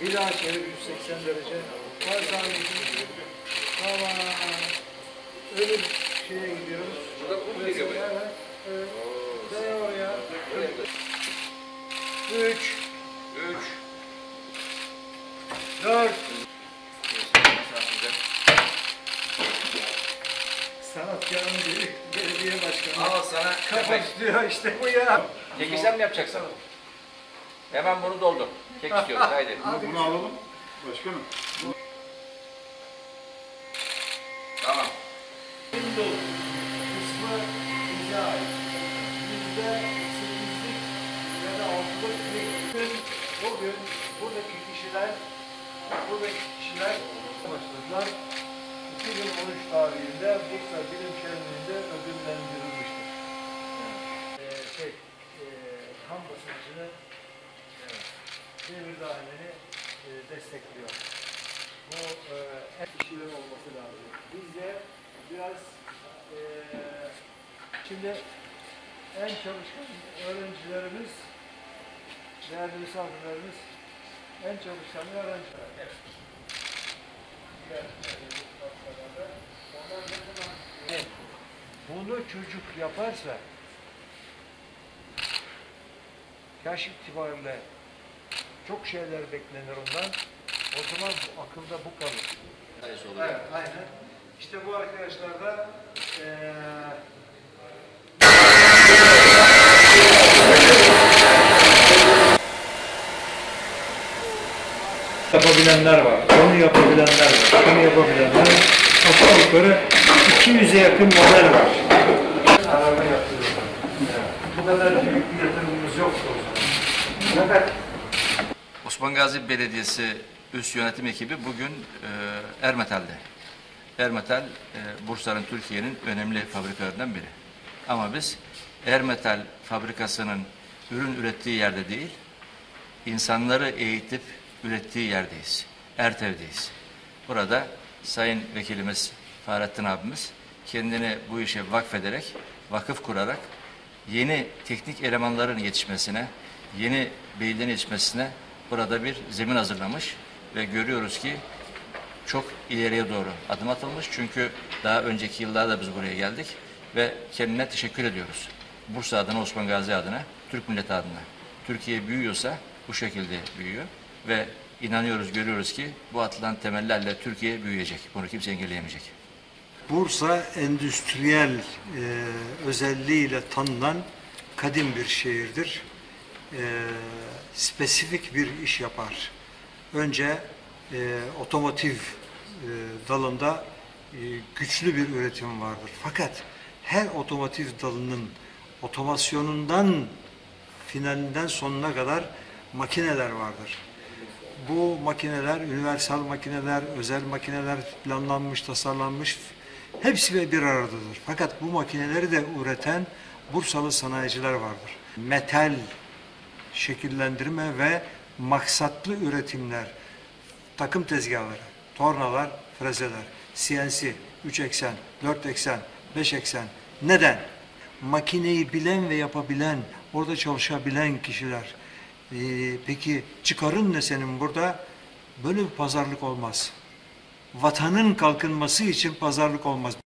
Bir daha çevir 180 derece. Varsa abicim. Tamam. Öbür şeye gidiyoruz. Burada bu mu buraya? Evet. Evet. Daya oraya. Üç. Üç. Dört. Sanatkarın biri, belediye başkanı. Al sana Kafa tutuyor işte bu ya. Keki sen mi yapacaksın? Hemen bunu doldur. Kek istiyoruz haydi. Hadi. Bunu alalım. Başkanım. Tamam. Windows kısmı bize ait. Yüzde sekizlik ya da altılık bir bugün buradaki kişiler buradaki kişiler başladılar. 2013 tarihinde Bursa Bilim Şenliği'nde ödüllendirilmiştir. Ee, şey, e, evet, devir daimini e, destekliyor. Bu e, en kişiler olması lazım. Biz de biraz e, şimdi en çalışkan öğrencilerimiz, değerli misafirlerimiz, en çalışkan öğrenciler. Evet. Evet. Bunu çocuk yaparsa yaş itibariyle çok şeyler beklenir ondan. O zaman bu akılda bu kalır. Evet, aynen. İşte bu arkadaşlar da eee yapabilenler var, onu yapabilenler var, şunu yapabilenler var. Aşağı yukarı 200'e yakın model var. Araba yaptırıyorlar. Bu kadar büyük bir yatırımımız yoktu o zaman. Fakat Osman Gazi Belediyesi üst yönetim ekibi bugün e, Ermetal'de. Ermetal, e, Bursa'nın Türkiye'nin önemli fabrikalarından biri. Ama biz Ermetal fabrikasının ürün ürettiği yerde değil, insanları eğitip ürettiği yerdeyiz. Ertev'deyiz. Burada Sayın Vekilimiz Fahrettin abimiz kendini bu işe vakfederek, vakıf kurarak yeni teknik elemanların yetişmesine, yeni beylerin yetişmesine burada bir zemin hazırlamış ve görüyoruz ki çok ileriye doğru adım atılmış. Çünkü daha önceki yıllarda biz buraya geldik ve kendine teşekkür ediyoruz. Bursa adına, Osman Gazi adına, Türk milleti adına. Türkiye büyüyorsa bu şekilde büyüyor ve inanıyoruz, görüyoruz ki bu atılan temellerle Türkiye büyüyecek. Bunu kimse engelleyemeyecek. Bursa endüstriyel e, özelliğiyle tanınan kadim bir şehirdir. E, spesifik bir iş yapar. Önce e, otomotiv e, dalında e, güçlü bir üretim vardır. Fakat her otomotiv dalının otomasyonundan finalinden sonuna kadar makineler vardır. Bu makineler, universal makineler, özel makineler planlanmış, tasarlanmış, hepsi bir aradadır. Fakat bu makineleri de üreten Bursalı sanayiciler vardır. Metal şekillendirme ve maksatlı üretimler, takım tezgahları, tornalar, frezeler, CNC, 3 eksen, 4 eksen, 5 eksen. Neden? Makineyi bilen ve yapabilen, orada çalışabilen kişiler. Ee, peki çıkarın ne senin burada? Böyle bir pazarlık olmaz. Vatanın kalkınması için pazarlık olmaz.